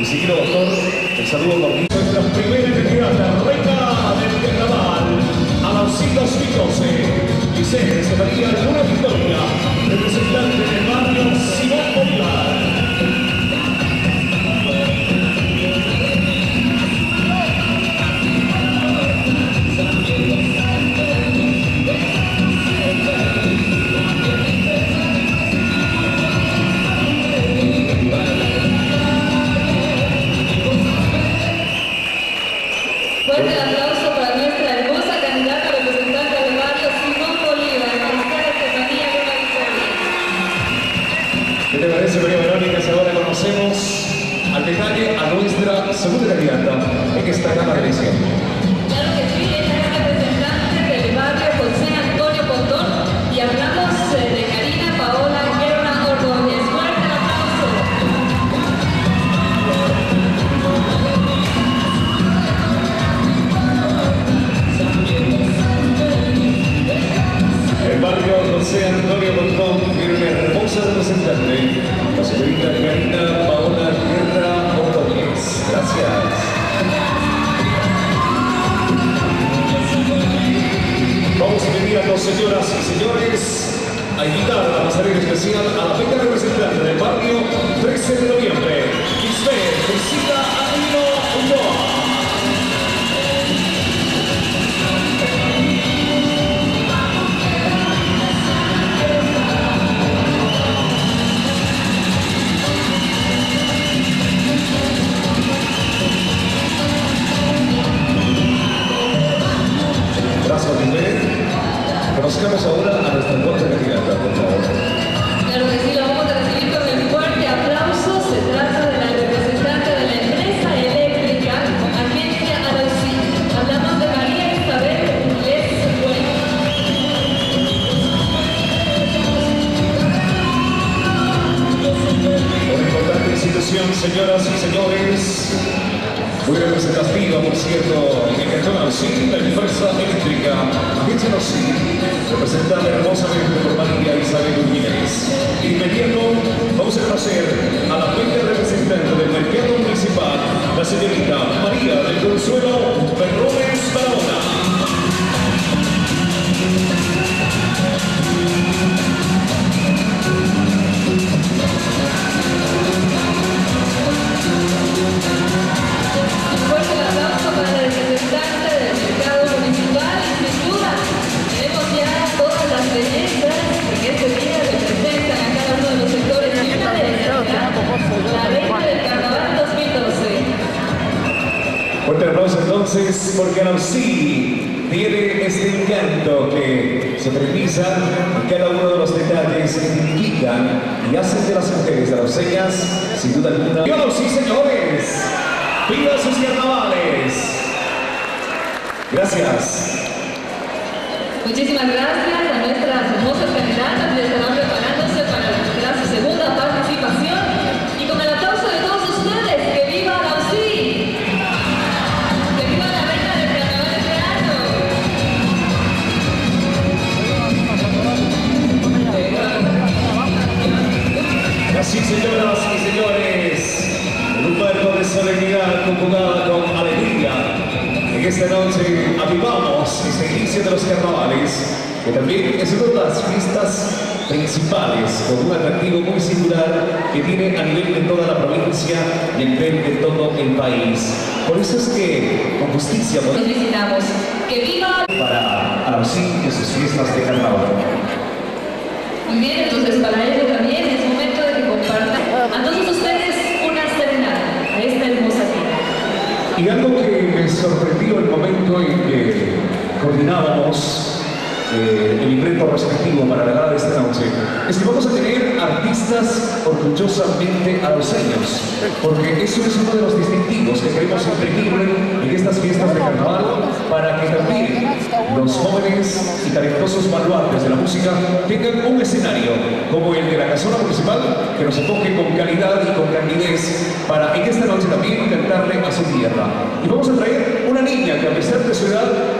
Isidro Doctor, el saludo cordial. Nuestra primera identidad, la reina del carnaval, a los 512, Liceo Estefanía Luna ¿Qué te parece, María Verónica? Si ahora conocemos al detalle a nuestra segunda candidata en esta gama de elección. Señoras y señores, a invitar a la pasarela especial a la beca representante del barrio 13 de noviembre, Lisbeth Priscila Conozcamos ahora a nuestra cuarta candidata, por favor. Claro que sí, la vamos a recibir con el fuerte aplauso. Se trata de la representante de la empresa eléctrica, Agencia Araucí. Hablamos de María Isabel Les Una importante institución, señoras y señores. Representativa, por cierto, en el Alcín, la empresa eléctrica. Agencia Alcín, representada hermosamente por María Isabel Jiménez. Inmediato, vamos a conocer a la primer representante del mercado municipal, la señorita María entonces, porque Alcí tiene este encanto que se precisa en cada uno de los detalles que indican y hacen de las mujeres de las señas, sin duda alguna. ¡Y ahora sí, señores! ¡Viva sus carnavales! Gracias. Muchísimas gracias a nuestras solemnidad conjugada con alegría, en esta noche avivamos este inicio de los carnavales, que también es una de las fiestas principales, con un atractivo muy singular que tiene a nivel de toda la provincia y a nivel de todo el país. Por eso es que, con justicia, Nos felicitamos. ¡Que viva! para Alcín y sus fiestas de carnaval. Muy bien, entonces para ello también es momento de que compartan a todos ustedes una serenata a esta hermosa tierra. Y algo que me sorprendió el momento en que coordinábamos eh, el libreto respectivo para la gala de esta noche es que vamos a tener artistas orgullosamente años porque eso es uno de los distintivos que queremos imprimirle en estas fiestas de carnaval para que también los jóvenes y talentosos baluartes de la música tengan un escenario como el de la casona municipal que nos acoge con calidad y con candidez para en esta noche también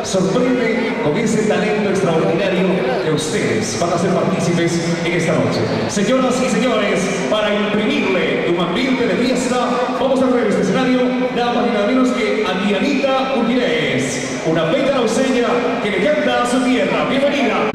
sorprende con ese talento extraordinario que ustedes van a ser partícipes en esta noche. Señoras y señores, para imprimirle un ambiente de fiesta, vamos a traer este escenario nada más y nada menos que a Dianita Urquidez, una bella doceña que le canta a su tierra. Bienvenida.